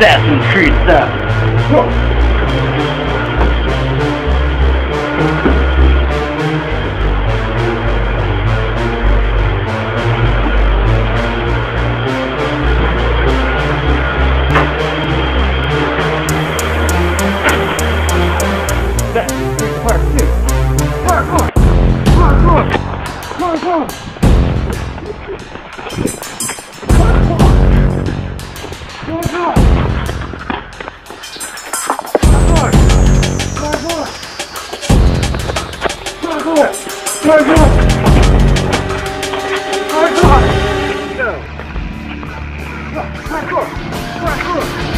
Assassin's Creed stuff. Assassin's Creed Part 2. Parkour! Parkour! Parkour! Parkour! Hardcore! Hardcore! Hardcore! Hardcore!